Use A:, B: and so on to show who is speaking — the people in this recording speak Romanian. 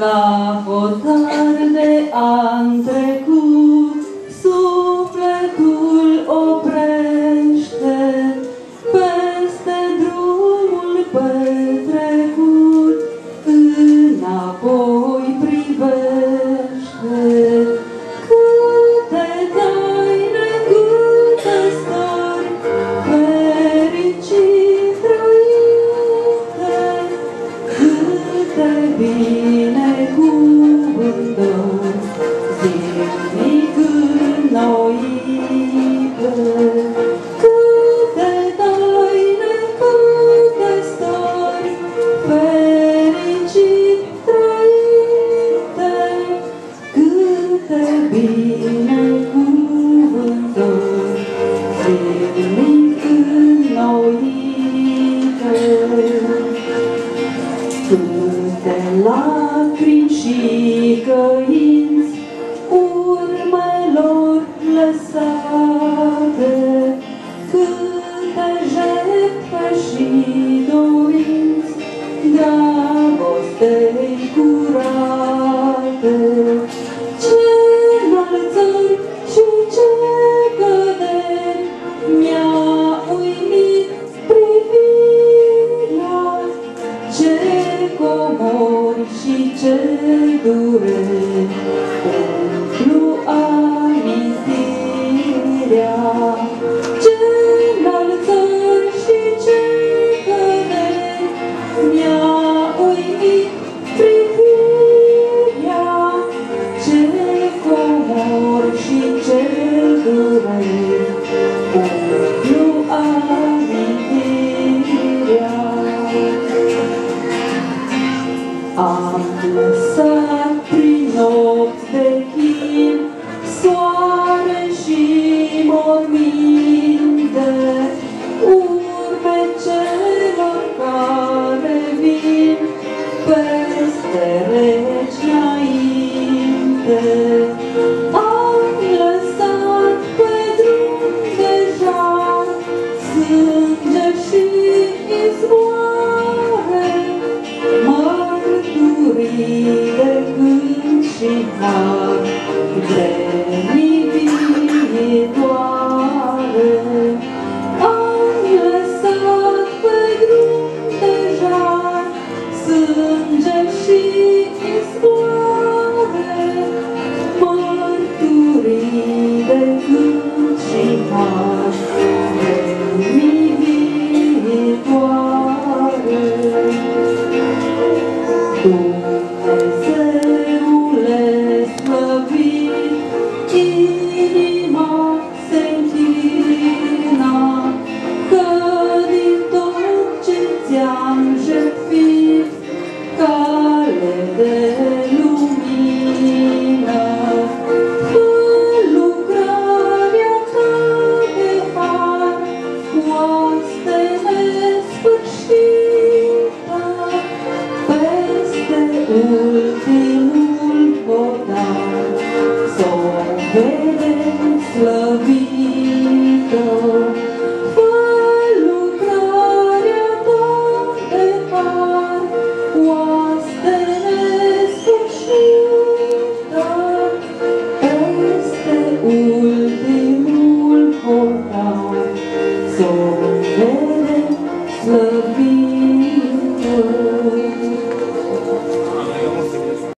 A: La hotar de an trecut, sufletul oprește, peste drumul petrecut, înapoi privește. Câte taine, câte stări, fericit trăite, câte binecuvântări Câte lacrimi și căinți și ce dureri umplu amintirea. Ce înălțări și ce căderi mi-a uimit privirea, ce comori și ce dureri umplu lăsat prin nopți de chin cânt și So baby, slow